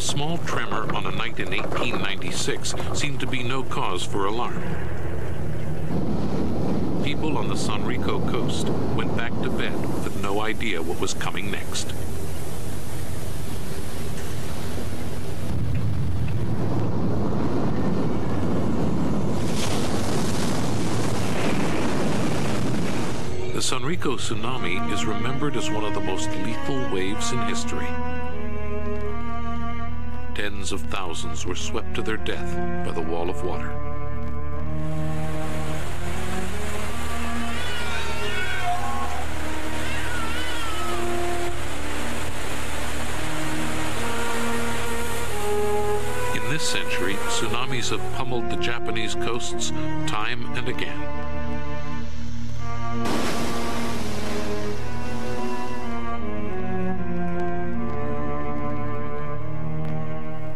small tremor on a night in 1896 seemed to be no cause for alarm. People on the Sanriku coast went back to bed with no idea what was coming next. The Sanriku tsunami is remembered as one of the most lethal waves in history. Tens of thousands were swept to their death by the wall of water. In this century, tsunamis have pummeled the Japanese coasts time and again.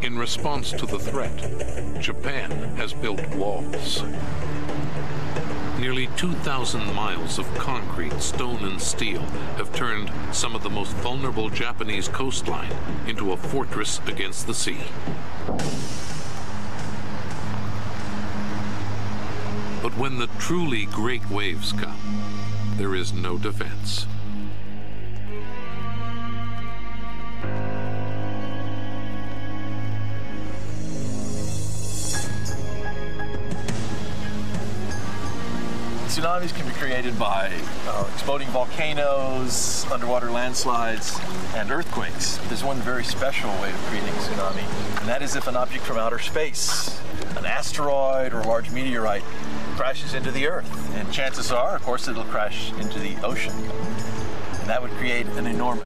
In response to the threat, Japan has built walls. Nearly 2,000 miles of concrete, stone, and steel have turned some of the most vulnerable Japanese coastline into a fortress against the sea. But when the truly great waves come, there is no defense. Tsunamis can be created by uh, exploding volcanoes, underwater landslides, and earthquakes. There's one very special way of creating a tsunami, and that is if an object from outer space, an asteroid or a large meteorite, crashes into the Earth. And chances are, of course, it'll crash into the ocean. And that would create an enormous